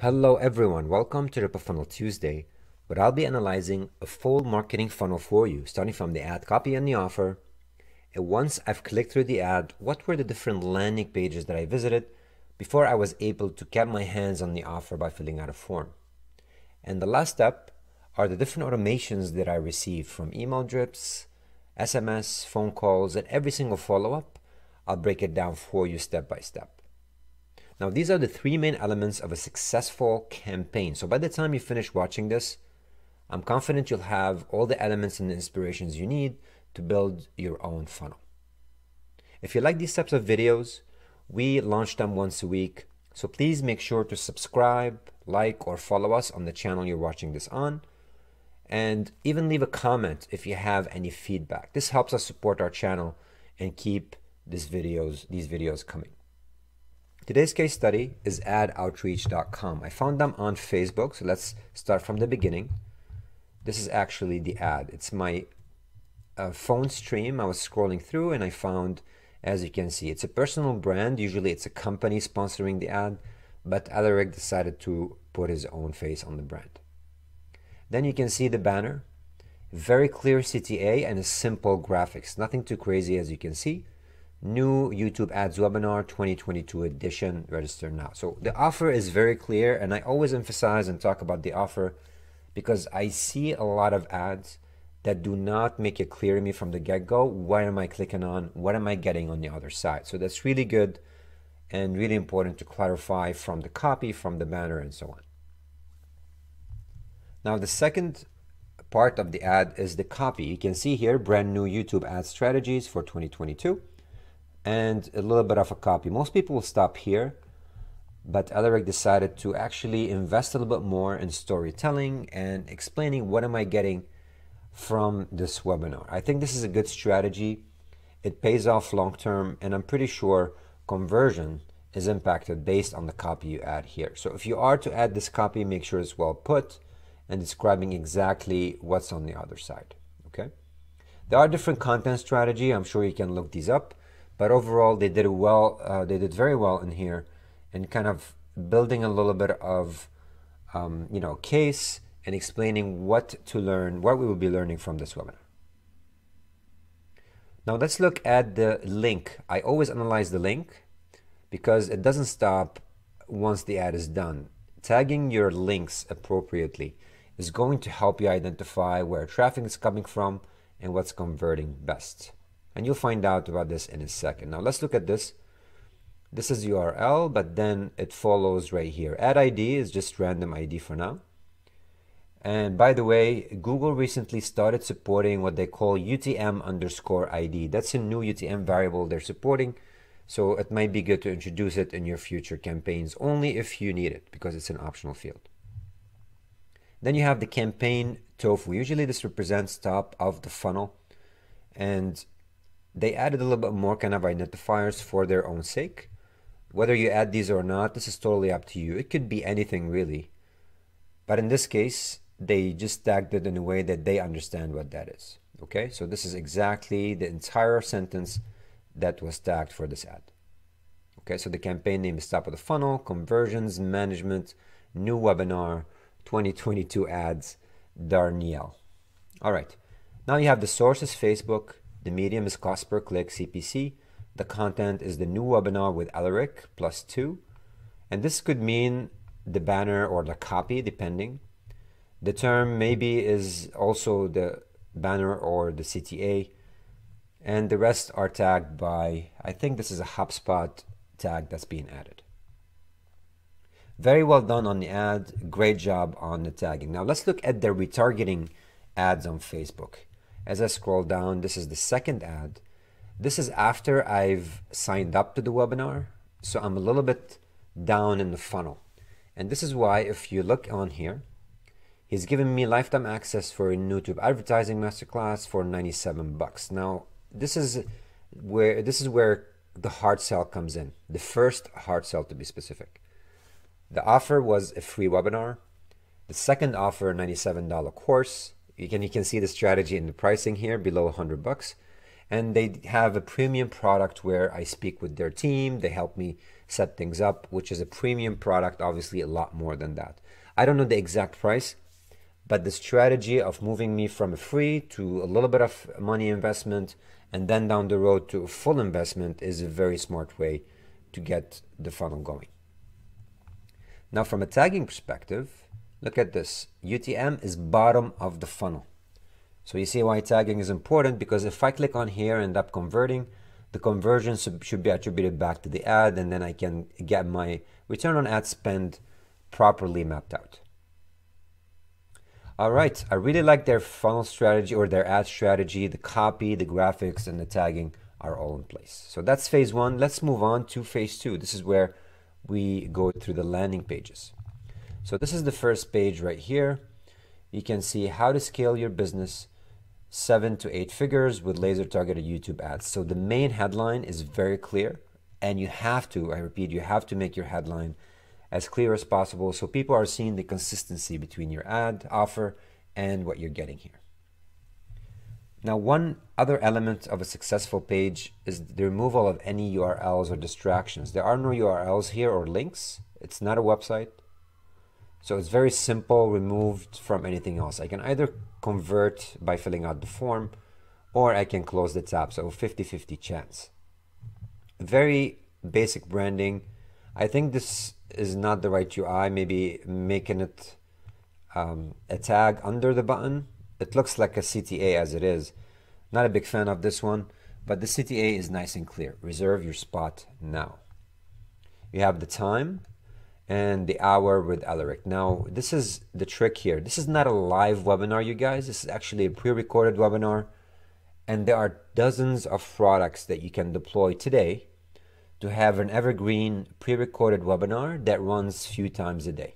Hello everyone, welcome to Rip a Funnel Tuesday, where I'll be analyzing a full marketing funnel for you, starting from the ad copy and the offer. And once I've clicked through the ad, what were the different landing pages that I visited before I was able to get my hands on the offer by filling out a form. And the last step are the different automations that I received from email drips, SMS, phone calls, and every single follow-up. I'll break it down for you step by step. Now, these are the three main elements of a successful campaign. So by the time you finish watching this, I'm confident you'll have all the elements and the inspirations you need to build your own funnel. If you like these types of videos, we launch them once a week. So please make sure to subscribe, like, or follow us on the channel you're watching this on. And even leave a comment if you have any feedback. This helps us support our channel and keep these videos, these videos coming. Today's case study is adoutreach.com. I found them on Facebook, so let's start from the beginning. This is actually the ad. It's my uh, phone stream. I was scrolling through and I found, as you can see, it's a personal brand. Usually it's a company sponsoring the ad, but Aleric decided to put his own face on the brand. Then you can see the banner. Very clear CTA and a simple graphics. Nothing too crazy as you can see new YouTube Ads Webinar 2022 edition. Register now. So the offer is very clear, and I always emphasize and talk about the offer because I see a lot of ads that do not make it clear to me from the get-go what am I clicking on, what am I getting on the other side. So that's really good and really important to clarify from the copy, from the banner, and so on. Now the second part of the ad is the copy. You can see here brand new YouTube ad strategies for 2022 and a little bit of a copy. Most people will stop here, but Aleric decided to actually invest a little bit more in storytelling and explaining what am I getting from this webinar. I think this is a good strategy. It pays off long term, and I'm pretty sure conversion is impacted based on the copy you add here. So if you are to add this copy, make sure it's well put and describing exactly what's on the other side. Okay. There are different content strategy. I'm sure you can look these up. But overall, they did well. Uh, they did very well in here, and kind of building a little bit of, um, you know, case and explaining what to learn, what we will be learning from this webinar. Now let's look at the link. I always analyze the link because it doesn't stop once the ad is done. Tagging your links appropriately is going to help you identify where traffic is coming from and what's converting best. And you'll find out about this in a second. Now let's look at this. This is URL, but then it follows right here. Ad ID is just random ID for now. And by the way, Google recently started supporting what they call UTM underscore ID. That's a new UTM variable they're supporting. So it might be good to introduce it in your future campaigns only if you need it because it's an optional field. Then you have the campaign tofu. Usually this represents top of the funnel. And they added a little bit more kind of identifiers for their own sake. Whether you add these or not, this is totally up to you. It could be anything really. But in this case, they just tagged it in a way that they understand what that is. Okay, so this is exactly the entire sentence that was tagged for this ad. Okay, so the campaign name is top of the funnel, conversions, management, new webinar, 2022 ads, Darnielle. All right, now you have the sources Facebook, the medium is cost per click, CPC. The content is the new webinar with Aleric plus two. And this could mean the banner or the copy, depending. The term maybe is also the banner or the CTA. And the rest are tagged by, I think this is a HubSpot tag that's being added. Very well done on the ad. Great job on the tagging. Now let's look at the retargeting ads on Facebook. As I scroll down, this is the second ad. This is after I've signed up to the webinar. So I'm a little bit down in the funnel. And this is why if you look on here, he's given me lifetime access for a YouTube advertising masterclass for 97 bucks. Now, this is where this is where the hard sell comes in. The first hard sell to be specific. The offer was a free webinar. The second offer, $97 course. You can, you can see the strategy in the pricing here below 100 bucks. And they have a premium product where I speak with their team. They help me set things up, which is a premium product, obviously a lot more than that. I don't know the exact price, but the strategy of moving me from a free to a little bit of money investment and then down the road to a full investment is a very smart way to get the funnel going. Now, from a tagging perspective, look at this. UTM is bottom of the funnel. So you see why tagging is important because if I click on here and end up converting, the conversion should be attributed back to the ad and then I can get my return on ad spend properly mapped out. All right, I really like their funnel strategy or their ad strategy. The copy, the graphics, and the tagging are all in place. So that's phase one. Let's move on to phase two. This is where we go through the landing pages. So this is the first page right here. You can see how to scale your business seven to eight figures with laser targeted YouTube ads. So the main headline is very clear and you have to, I repeat, you have to make your headline as clear as possible so people are seeing the consistency between your ad offer and what you're getting here. Now, one other element of a successful page is the removal of any URLs or distractions. There are no URLs here or links. It's not a website. So it's very simple, removed from anything else. I can either convert by filling out the form or I can close the tab. So 50-50 chance. Very basic branding. I think this is not the right UI. Maybe making it um, a tag under the button. It looks like a CTA as it is. Not a big fan of this one, but the CTA is nice and clear. Reserve your spot now. You have the time, and the hour with Aleric. Now, this is the trick here. This is not a live webinar, you guys. This is actually a pre-recorded webinar. And there are dozens of products that you can deploy today to have an evergreen pre-recorded webinar that runs few times a day.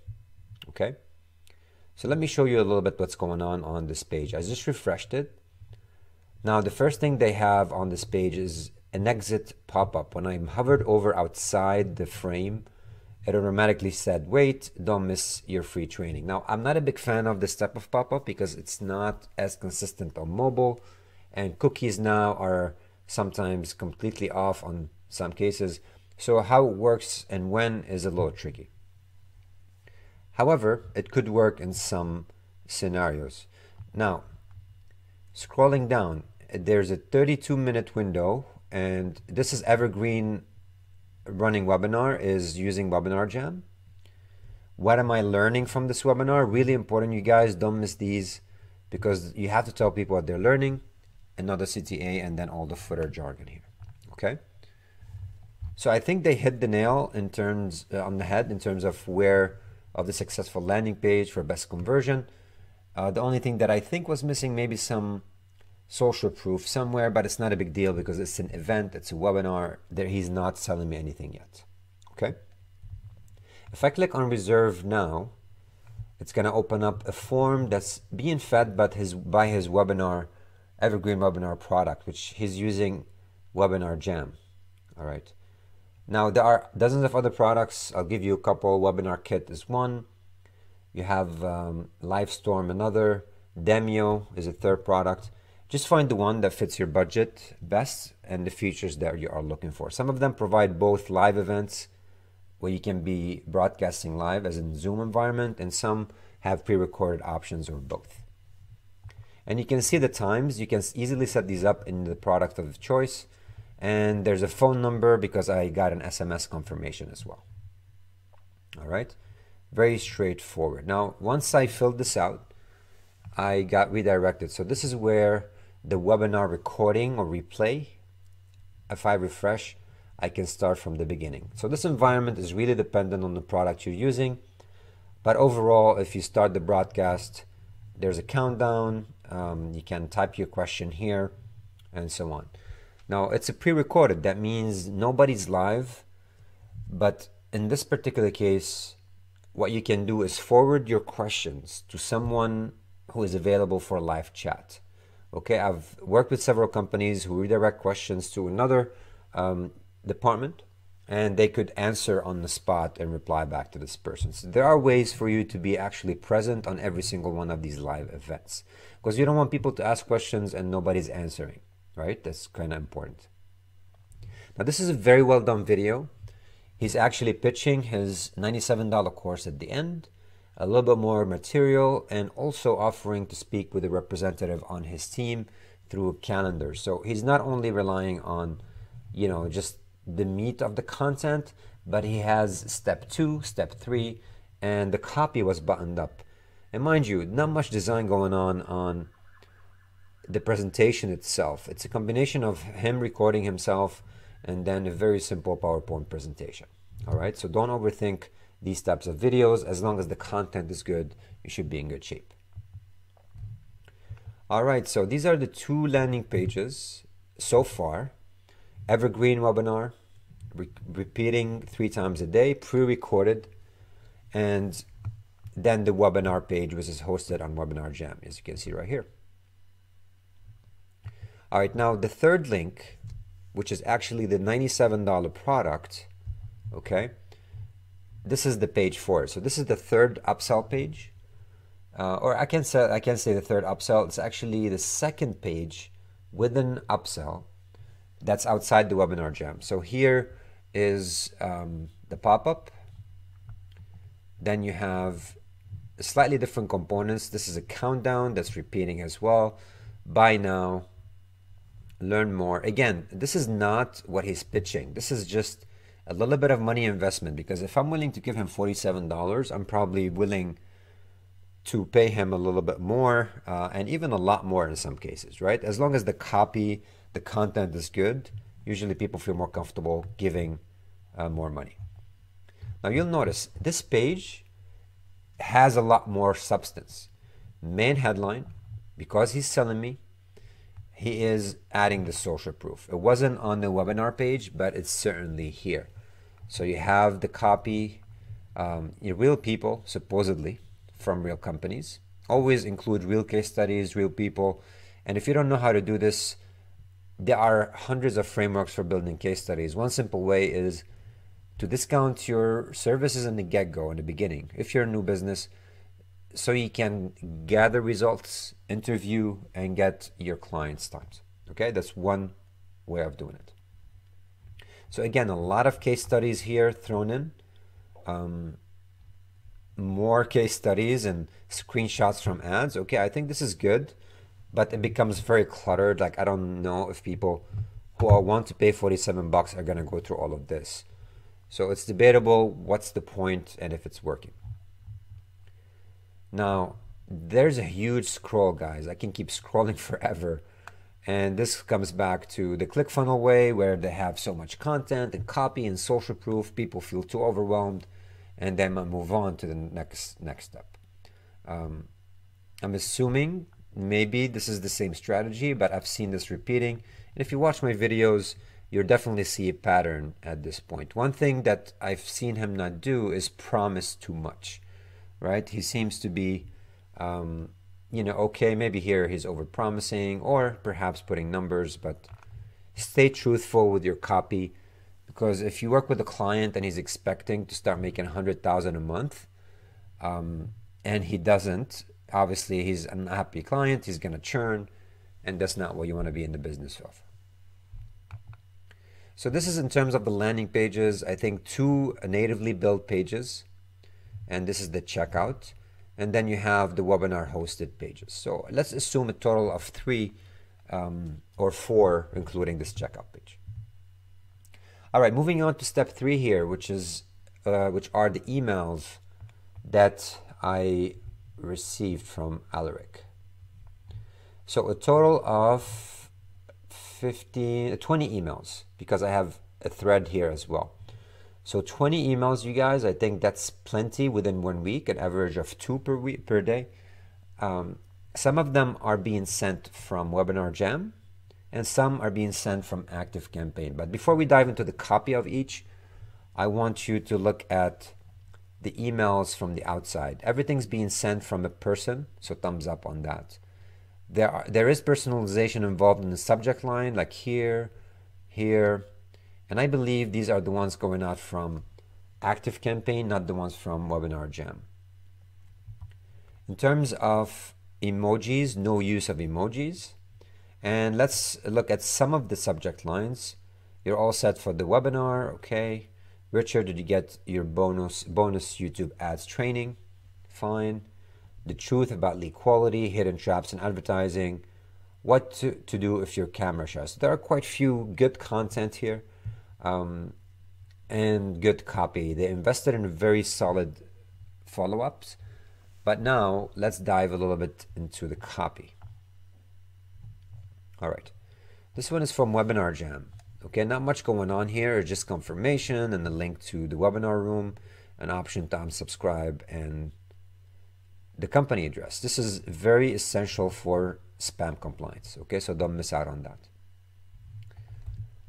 Okay? So let me show you a little bit what's going on on this page. I just refreshed it. Now, the first thing they have on this page is an exit pop-up. When I'm hovered over outside the frame, it automatically said, wait, don't miss your free training. Now, I'm not a big fan of this type of pop-up because it's not as consistent on mobile and cookies now are sometimes completely off on some cases. So how it works and when is a little tricky. However, it could work in some scenarios. Now, scrolling down, there's a 32 minute window and this is evergreen running webinar is using Webinar Jam. What am I learning from this webinar? Really important, you guys. Don't miss these because you have to tell people what they're learning, another CTA, and then all the footer jargon here. Okay. So I think they hit the nail in terms uh, on the head in terms of where of the successful landing page for best conversion. Uh, the only thing that I think was missing, maybe some social proof somewhere, but it's not a big deal because it's an event, it's a webinar. There, he's not selling me anything yet. Okay. If I click on reserve now, it's going to open up a form that's being fed by his, by his webinar, Evergreen Webinar product, which he's using Webinar Jam. All right. Now there are dozens of other products. I'll give you a couple. Webinar Kit is one. You have um, Livestorm another. Demio is a third product. Just find the one that fits your budget best and the features that you are looking for. Some of them provide both live events where you can be broadcasting live as in Zoom environment and some have pre-recorded options or both. And you can see the times. You can easily set these up in the product of choice. And there's a phone number because I got an SMS confirmation as well. All right, very straightforward. Now, once I filled this out, I got redirected. So this is where the webinar recording or replay, if I refresh, I can start from the beginning. So this environment is really dependent on the product you're using. But overall, if you start the broadcast, there's a countdown. Um, you can type your question here and so on. Now, it's a pre-recorded. That means nobody's live. But in this particular case, what you can do is forward your questions to someone who is available for a live chat. Okay, I've worked with several companies who redirect questions to another um, department and they could answer on the spot and reply back to this person. So there are ways for you to be actually present on every single one of these live events because you don't want people to ask questions and nobody's answering, right? That's kind of important. Now, this is a very well done video. He's actually pitching his $97 course at the end, a little bit more material, and also offering to speak with a representative on his team through calendar. So he's not only relying on, you know, just the meat of the content, but he has step two, step three, and the copy was buttoned up. And mind you, not much design going on on the presentation itself. It's a combination of him recording himself and then a very simple PowerPoint presentation. All right, so don't overthink these types of videos. As long as the content is good, you should be in good shape. All right, so these are the two landing pages so far. Evergreen webinar, re repeating three times a day, pre-recorded, and then the webinar page, which is hosted on Webinar Jam, as you can see right here. All right, now the third link which is actually the $97 product, okay? This is the page four. So this is the third upsell page. Uh, or I can say I can say the third upsell. It's actually the second page with an upsell that's outside the webinar jam. So here is um, the pop-up. Then you have slightly different components. This is a countdown that's repeating as well. Buy now, learn more. Again, this is not what he's pitching. This is just a little bit of money investment because if I'm willing to give him $47, I'm probably willing to pay him a little bit more uh, and even a lot more in some cases, right? As long as the copy, the content is good, usually people feel more comfortable giving uh, more money. Now you'll notice this page has a lot more substance. Main headline, because he's selling me, he is adding the social proof. It wasn't on the webinar page, but it's certainly here. So you have the copy, um, real people, supposedly, from real companies. Always include real case studies, real people. And if you don't know how to do this, there are hundreds of frameworks for building case studies. One simple way is to discount your services in the get-go, in the beginning. If you're a new business, so you can gather results, interview, and get your clients' times. Okay, that's one way of doing it. So again, a lot of case studies here thrown in. Um, more case studies and screenshots from ads. Okay, I think this is good, but it becomes very cluttered. Like I don't know if people who are want to pay 47 bucks are gonna go through all of this. So it's debatable what's the point and if it's working. Now, there's a huge scroll, guys. I can keep scrolling forever. And this comes back to the ClickFunnels way where they have so much content and copy and social proof. People feel too overwhelmed and then move on to the next next step. Um, I'm assuming maybe this is the same strategy, but I've seen this repeating. And if you watch my videos, you'll definitely see a pattern at this point. One thing that I've seen him not do is promise too much right? He seems to be, um, you know, okay, maybe here he's over promising or perhaps putting numbers, but stay truthful with your copy because if you work with a client and he's expecting to start making 100,000 a month um, and he doesn't, obviously he's an unhappy client, he's going to churn, and that's not what you want to be in the business of. So this is in terms of the landing pages, I think two natively built pages and this is the checkout and then you have the webinar hosted pages. So let's assume a total of three um, or four including this checkout page. All right moving on to step three here which is uh, which are the emails that I received from Aleric. So a total of 15 20 emails because I have a thread here as well so 20 emails, you guys, I think that's plenty within one week, an average of two per week per day. Um, some of them are being sent from Webinar Jam, and some are being sent from Active Campaign. But before we dive into the copy of each, I want you to look at the emails from the outside. Everything's being sent from a person, so thumbs up on that. There, are, there is personalization involved in the subject line, like here, here, and I believe these are the ones going out from Active Campaign, not the ones from Webinar Jam. In terms of emojis, no use of emojis. And let's look at some of the subject lines. You're all set for the webinar, okay. Richard, did you get your bonus bonus YouTube ads training? Fine. The truth about lead quality, hidden traps in advertising, what to, to do if your camera shuts. There are quite a few good content here um, and good copy. They invested in very solid follow-ups. But now let's dive a little bit into the copy. All right. This one is from Webinar Jam. Okay, not much going on here, just confirmation and the link to the webinar room, an option to unsubscribe, and the company address. This is very essential for spam compliance. Okay, so don't miss out on that.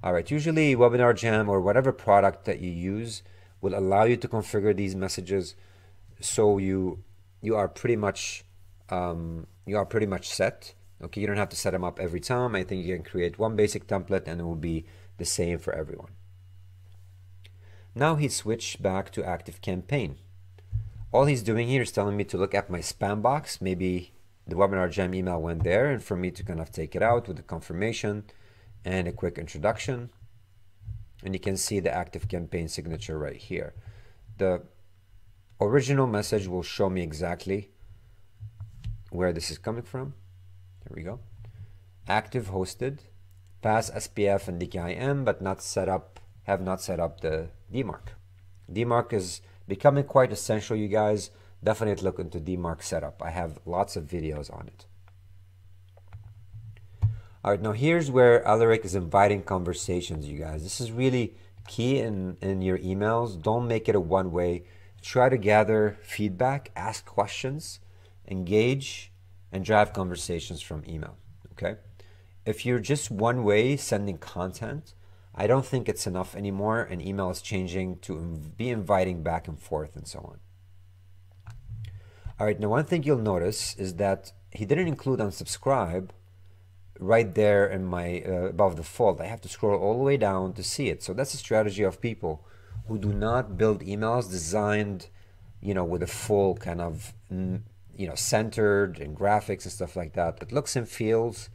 All right, usually Webinar Jam or whatever product that you use will allow you to configure these messages so you you are pretty much um, you are pretty much set. Okay, you don't have to set them up every time. I think you can create one basic template and it will be the same for everyone. Now he switched back to Active Campaign. All he's doing here is telling me to look at my spam box. Maybe the Webinar Jam email went there and for me to kind of take it out with the confirmation and a quick introduction. And you can see the Active Campaign signature right here. The original message will show me exactly where this is coming from. There we go. Active hosted, pass SPF and DKIM, but not set up, have not set up the DMARC. DMARC is becoming quite essential, you guys. Definitely look into DMARC setup. I have lots of videos on it. All right, now here's where Aleric is inviting conversations, you guys. This is really key in, in your emails. Don't make it a one-way try to gather feedback, ask questions, engage, and drive conversations from email. Okay? If you're just one way sending content, I don't think it's enough anymore, and email is changing to be inviting back and forth and so on. All right, now one thing you'll notice is that he didn't include unsubscribe right there in my uh, above the fold. I have to scroll all the way down to see it. So that's a strategy of people who do not build emails designed, you know, with a full kind of, you know, centered and graphics and stuff like that. It looks and feels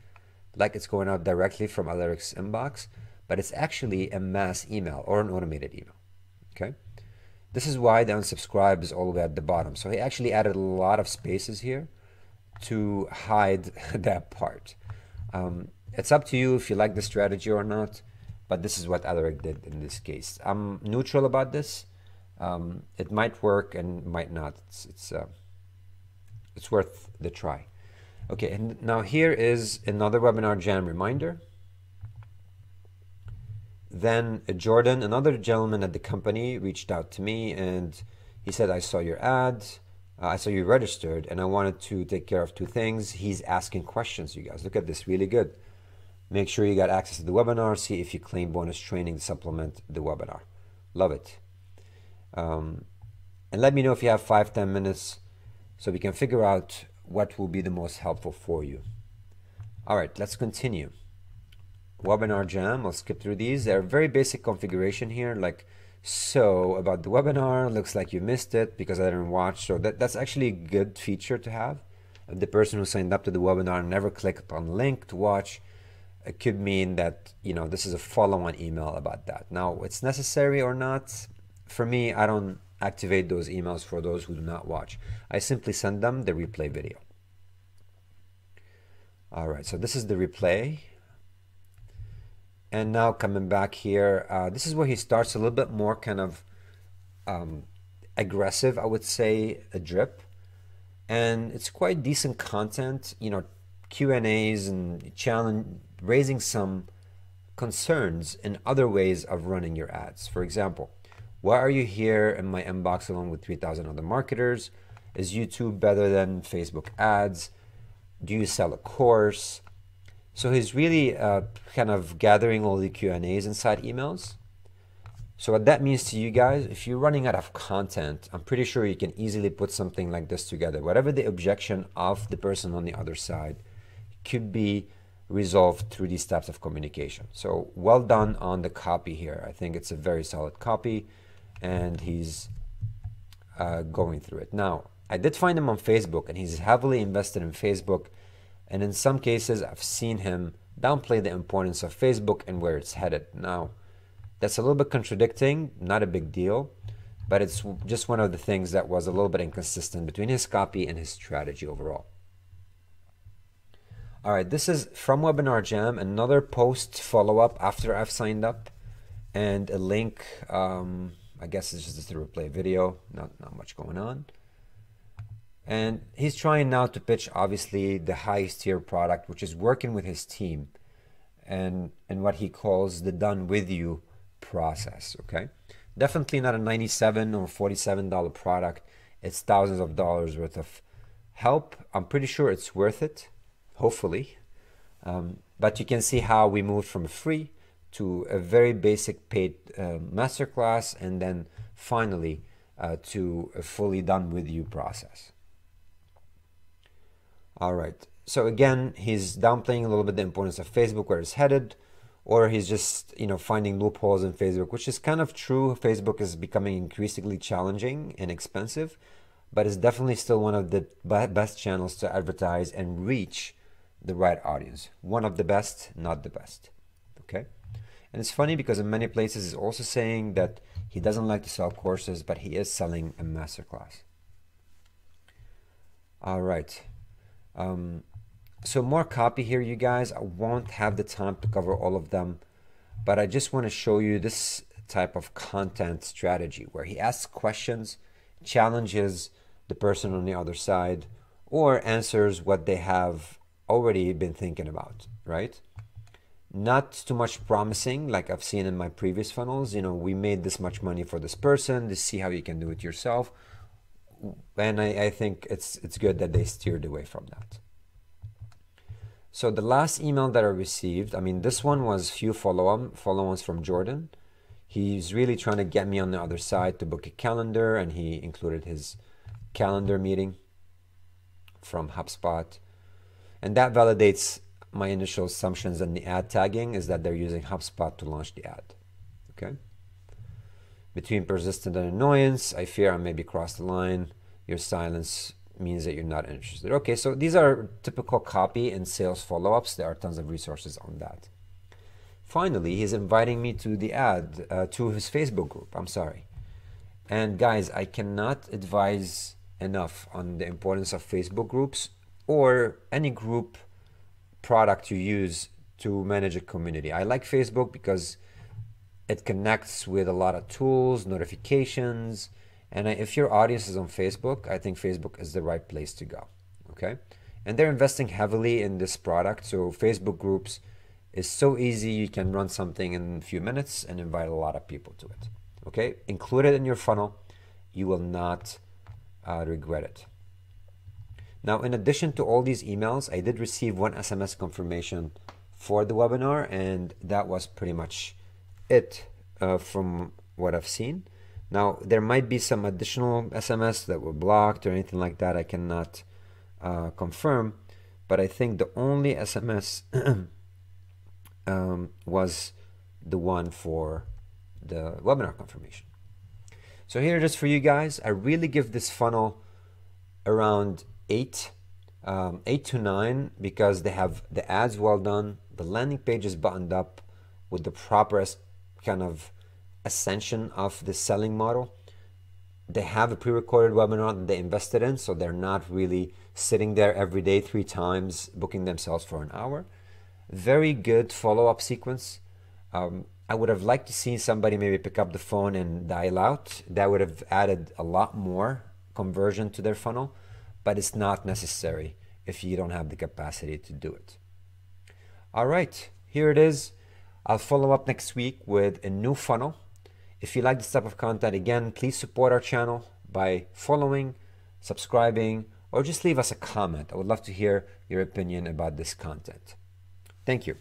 like it's going out directly from Aleric's inbox, but it's actually a mass email or an automated email. Okay. This is why the unsubscribe is all the way at the bottom. So he actually added a lot of spaces here to hide that part. Um, it's up to you if you like the strategy or not but this is what Aleric did in this case. I'm neutral about this. Um, it might work and might not. It's it's uh, it's worth the try. Okay, and now here is another webinar jam reminder. Then Jordan, another gentleman at the company, reached out to me and he said, "I saw your ad." Uh, I saw you registered and I wanted to take care of two things. He's asking questions, you guys. Look at this, really good. Make sure you got access to the webinar. See if you claim bonus training to supplement the webinar. Love it. Um, and let me know if you have five, 10 minutes so we can figure out what will be the most helpful for you. All right, let's continue. Webinar Jam, I'll skip through these. They're very basic configuration here, like so about the webinar, looks like you missed it because I didn't watch. So that, that's actually a good feature to have. The person who signed up to the webinar never clicked on link to watch, it could mean that you know this is a follow-on email about that now it's necessary or not for me i don't activate those emails for those who do not watch i simply send them the replay video all right so this is the replay and now coming back here uh, this is where he starts a little bit more kind of um, aggressive i would say a drip and it's quite decent content you know q and a's and challenge raising some concerns in other ways of running your ads. For example, why are you here in my inbox along with 3,000 other marketers? Is YouTube better than Facebook ads? Do you sell a course? So he's really uh, kind of gathering all the Q&As inside emails. So what that means to you guys, if you're running out of content, I'm pretty sure you can easily put something like this together. Whatever the objection of the person on the other side could be resolved through these types of communication. So well done on the copy here. I think it's a very solid copy and he's uh, going through it. Now, I did find him on Facebook and he's heavily invested in Facebook. And in some cases, I've seen him downplay the importance of Facebook and where it's headed. Now, That's a little bit contradicting, not a big deal, but it's just one of the things that was a little bit inconsistent between his copy and his strategy overall. All right, this is from Webinar Jam, another post follow up after I've signed up, and a link. Um, I guess it's just a replay video, not, not much going on. And he's trying now to pitch, obviously, the highest tier product, which is working with his team and, and what he calls the done with you process. Okay. Definitely not a 97 or $47 product. It's thousands of dollars worth of help. I'm pretty sure it's worth it, hopefully. Um, but you can see how we moved from free to a very basic paid uh, masterclass and then finally uh, to a fully done with you process. All right. So again, he's downplaying a little bit the importance of Facebook, where it's headed or he's just you know finding loopholes in Facebook, which is kind of true. Facebook is becoming increasingly challenging and expensive, but it's definitely still one of the best channels to advertise and reach the right audience. One of the best, not the best. Okay, and it's funny because in many places he's also saying that he doesn't like to sell courses, but he is selling a masterclass. All right. Um, so more copy here, you guys. I won't have the time to cover all of them, but I just want to show you this type of content strategy where he asks questions, challenges the person on the other side, or answers what they have already been thinking about, right? Not too much promising, like I've seen in my previous funnels. You know, we made this much money for this person to see how you can do it yourself. And I, I think it's it's good that they steered away from that. So the last email that I received, I mean, this one was few follow-up follow-ons from Jordan. He's really trying to get me on the other side to book a calendar, and he included his calendar meeting from HubSpot, and that validates my initial assumptions on the ad tagging is that they're using HubSpot to launch the ad. Okay. Between persistent and annoyance, I fear I maybe crossed the line. Your silence means that you're not interested. Okay, so these are typical copy and sales follow-ups. There are tons of resources on that. Finally, he's inviting me to the ad, uh, to his Facebook group. I'm sorry. And guys, I cannot advise enough on the importance of Facebook groups or any group product you use to manage a community. I like Facebook because it connects with a lot of tools, notifications, and if your audience is on Facebook, I think Facebook is the right place to go. Okay. And they're investing heavily in this product. So Facebook groups is so easy. You can run something in a few minutes and invite a lot of people to it. Okay. Include it in your funnel. You will not uh, regret it. Now, in addition to all these emails, I did receive one SMS confirmation for the webinar, and that was pretty much it uh, from what I've seen. Now, there might be some additional SMS that were blocked or anything like that. I cannot uh, confirm, but I think the only SMS um, was the one for the webinar confirmation. So here it is for you guys. I really give this funnel around eight, um, eight to nine because they have the ads well done, the landing page is buttoned up with the proper kind of ascension of the selling model. They have a pre-recorded webinar that they invested in, so they're not really sitting there every day three times booking themselves for an hour. Very good follow-up sequence. Um, I would have liked to see somebody maybe pick up the phone and dial out. That would have added a lot more conversion to their funnel, but it's not necessary if you don't have the capacity to do it. All right, here it is. I'll follow up next week with a new funnel if you like this type of content, again, please support our channel by following, subscribing, or just leave us a comment. I would love to hear your opinion about this content. Thank you.